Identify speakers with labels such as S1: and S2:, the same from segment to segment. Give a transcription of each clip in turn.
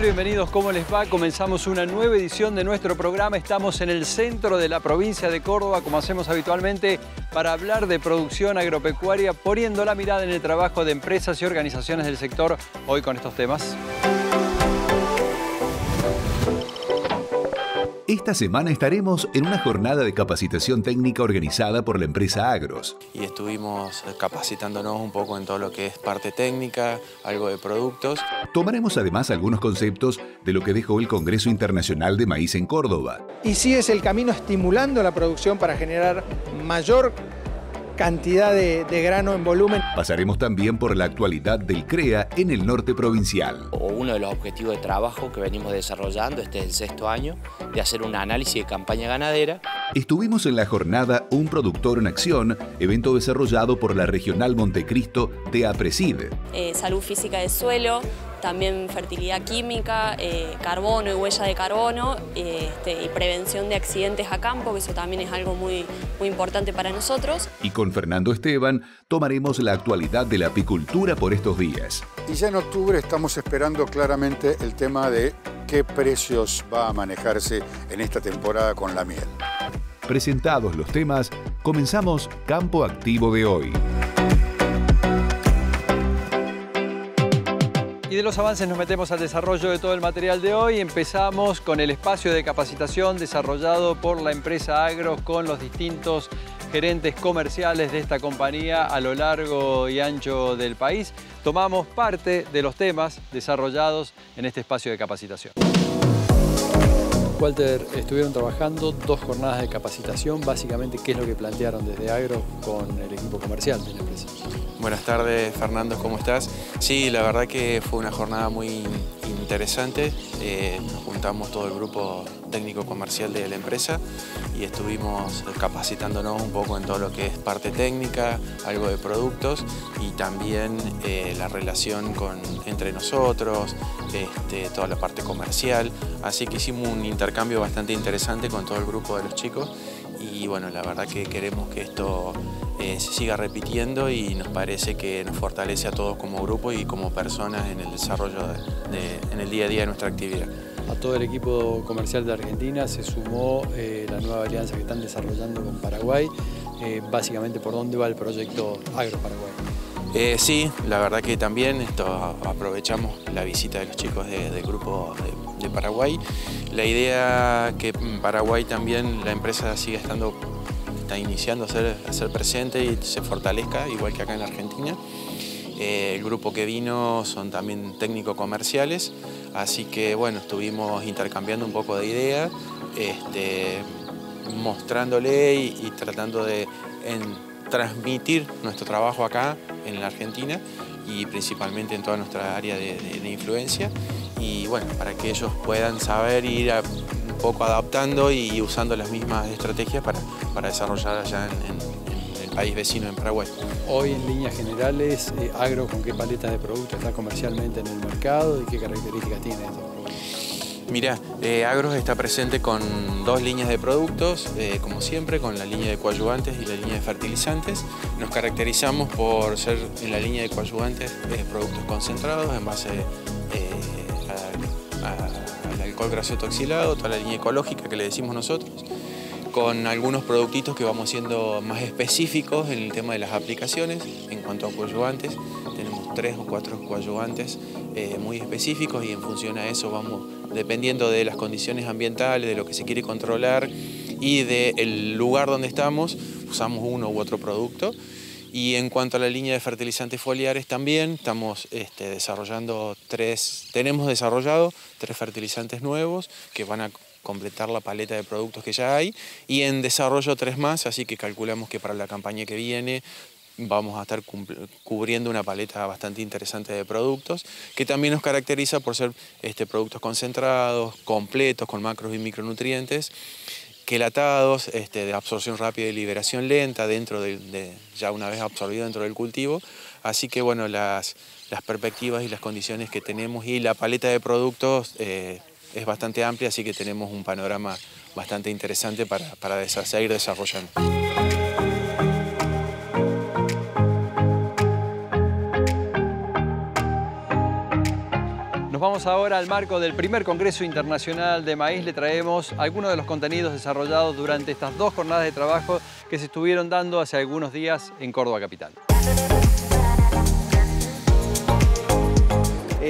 S1: Bienvenidos, ¿cómo les va? Comenzamos una nueva edición de nuestro programa. Estamos en el centro de la provincia de Córdoba, como hacemos habitualmente, para hablar de producción agropecuaria, poniendo la mirada en el trabajo de empresas y organizaciones del sector, hoy con estos temas.
S2: Esta semana estaremos en una jornada de capacitación técnica organizada por la empresa Agros.
S3: Y estuvimos capacitándonos un poco en todo lo que es parte técnica, algo de productos.
S2: Tomaremos además algunos conceptos de lo que dejó el Congreso Internacional de Maíz en Córdoba.
S4: Y sí es el camino estimulando la producción para generar mayor cantidad de, grano en volumen.
S2: Pasaremos también por la actualidad del CREA en el norte provincial.
S5: Uno de los objetivos de trabajo que venimos desarrollando, este es el sexto año, de hacer un análisis de campaña ganadera.
S2: Estuvimos en la jornada Un Productor en Acción, evento desarrollado por la Regional Montecristo de APRESID.
S6: Eh, salud física del suelo, también fertilidad química, eh, carbono y huella de carbono este, y prevención de accidentes a campo, que eso también es algo muy, muy importante para nosotros.
S2: Y con Fernando Esteban tomaremos la actualidad de la apicultura por estos días.
S7: Y ya en octubre estamos esperando claramente el tema de qué precios va a manejarse en esta temporada con la miel.
S2: Presentados los temas, comenzamos Campo Activo de hoy.
S1: Y de los avances nos metemos al desarrollo de todo el material de hoy. Empezamos con el espacio de capacitación desarrollado por la empresa Agro con los distintos gerentes comerciales de esta compañía a lo largo y ancho del país. Tomamos parte de los temas desarrollados en este espacio de capacitación. Walter, estuvieron trabajando dos jornadas de capacitación. Básicamente, ¿qué es lo que plantearon desde Agro con el equipo comercial de la empresa?
S3: Buenas tardes, Fernando, ¿cómo estás? Sí, la verdad que fue una jornada muy interesante. Eh, nos juntamos todo el grupo técnico comercial de la empresa y estuvimos capacitándonos un poco en todo lo que es parte técnica, algo de productos y también eh, la relación con, entre nosotros, este, toda la parte comercial. Así que hicimos un intercambio bastante interesante con todo el grupo de los chicos y bueno, la verdad que queremos que esto eh, se siga repitiendo y nos parece que nos fortalece a todos como grupo y como personas en el desarrollo en el día a día de nuestra actividad.
S1: A todo el equipo comercial de Argentina se sumó eh, la nueva alianza que están desarrollando con Paraguay. Eh, básicamente, ¿por dónde va el proyecto Agro Paraguay?
S3: sí, la verdad que también esto, aprovechamos la visita de los chicos del grupo de, de, Paraguay. La idea que en Paraguay también la empresa sigue estando está iniciando a ser, presente y se fortalezca, igual que acá en Argentina. Eh, el grupo que vino son también técnicos comerciales, así que bueno, estuvimos intercambiando un poco de ideas, este, mostrándole y, tratando de transmitir nuestro trabajo acá en la Argentina y principalmente en toda nuestra área de, influencia y bueno, para que ellos puedan saber ir a, poco adaptando y usando las mismas estrategias para, para desarrollar allá en, el país vecino, en Paraguay.
S1: Hoy en líneas generales, eh, Agro con qué paleta de productos está comercialmente en el mercado y qué características tiene estos productos.
S3: Mira, eh, Agros está presente con dos líneas de productos, eh, como siempre, con la línea de coadyuvantes y la línea de fertilizantes. Nos caracterizamos por ser en la línea de coadyuvantes productos concentrados en base a alcohol grasoso oxilado, toda la línea ecológica que le decimos nosotros, con algunos productitos que vamos siendo más específicos en el tema de las aplicaciones. En cuanto a coadyuvantes, tenemos tres o cuatro coadyuvantes eh, muy específicos y en función a eso vamos, dependiendo de las condiciones ambientales, de lo que se quiere controlar y del lugar donde estamos, usamos uno u otro producto. Y en cuanto a la línea de fertilizantes foliares también estamos este, desarrollando tres, tenemos desarrollado tres fertilizantes nuevos que van a completar la paleta de productos que ya hay y en desarrollo tres más, así que calculamos que para la campaña que viene vamos a estar cubriendo una paleta bastante interesante de productos que también nos caracteriza por ser este, productos concentrados, completos, con macros y micronutrientes quelatados, este, de absorción rápida y liberación lenta, dentro de, ya una vez absorbido dentro del cultivo. Así que bueno, las, las perspectivas y las condiciones que tenemos y la paleta de productos eh, es bastante amplia, así que tenemos un panorama bastante interesante para, para seguir desarrollando.
S1: Ahora al marco del primer Congreso Internacional de Maíz. Le traemos algunos de los contenidos desarrollados durante estas dos jornadas de trabajo que se estuvieron dando hace algunos días en Córdoba Capital.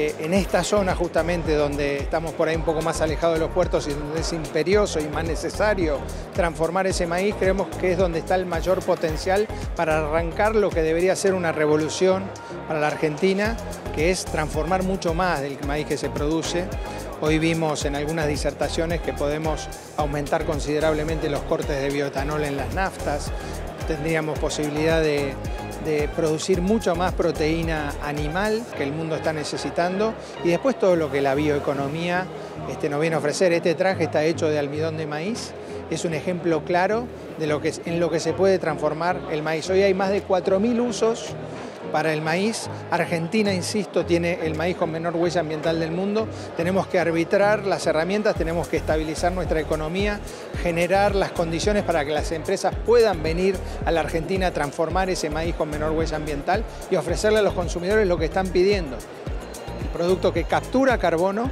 S4: Eh, en esta zona justamente donde estamos por ahí un poco más alejados de los puertos y donde es imperioso y más necesario transformar ese maíz, creemos que es donde está el mayor potencial para arrancar lo que debería ser una revolución para la Argentina, que es transformar mucho más del maíz que se produce. Hoy vimos en algunas disertaciones que podemos aumentar considerablemente los cortes de bioetanol en las naftas, tendríamos posibilidad de de producir mucho más proteína animal que el mundo está necesitando y después todo lo que la bioeconomía este, nos viene a ofrecer. Este traje está hecho de almidón de maíz, es un ejemplo claro de lo que, en lo que se puede transformar el maíz. Hoy hay más de 4.000 usos para el maíz. Argentina, insisto, tiene el maíz con menor huella ambiental del mundo. Tenemos que arbitrar las herramientas, tenemos que estabilizar nuestra economía, generar las condiciones para que las empresas puedan venir a la Argentina a transformar ese maíz con menor huella ambiental y ofrecerle a los consumidores lo que están pidiendo. Un producto que captura carbono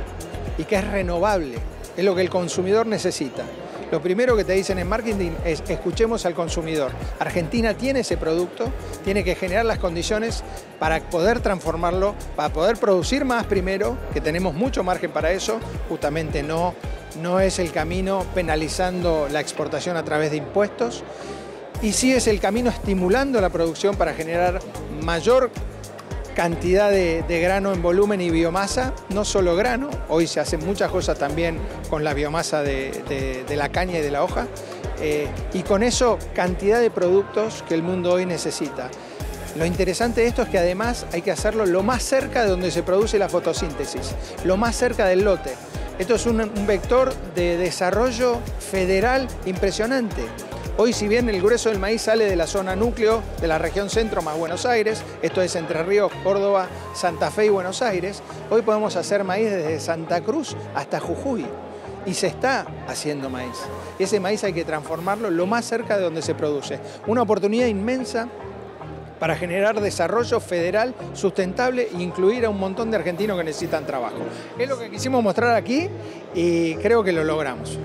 S4: y que es renovable. Es lo que el consumidor necesita. Lo primero que te dicen en marketing es escuchemos al consumidor. Argentina tiene ese producto, tiene que generar las condiciones para poder transformarlo, para poder producir más primero, que tenemos mucho margen para eso, justamente no, no es el camino penalizando la exportación a través de impuestos, y sí es el camino estimulando la producción para generar mayor cantidad de, grano en volumen y biomasa, no solo grano, hoy se hacen muchas cosas también con la biomasa de, la caña y de la hoja, eh, y con eso cantidad de productos que el mundo hoy necesita. Lo interesante de esto es que además hay que hacerlo lo más cerca de donde se produce la fotosíntesis, lo más cerca del lote. Esto es un vector de desarrollo federal impresionante. Hoy, si bien el grueso del maíz sale de la zona núcleo de la región centro más Buenos Aires, esto es Entre Ríos, Córdoba, Santa Fe y Buenos Aires, hoy podemos hacer maíz desde Santa Cruz hasta Jujuy. Y se está haciendo maíz. Ese maíz hay que transformarlo lo más cerca de donde se produce. Una oportunidad inmensa para generar desarrollo federal sustentable e incluir a un montón de argentinos que necesitan trabajo. Es lo que quisimos mostrar aquí y creo que lo logramos.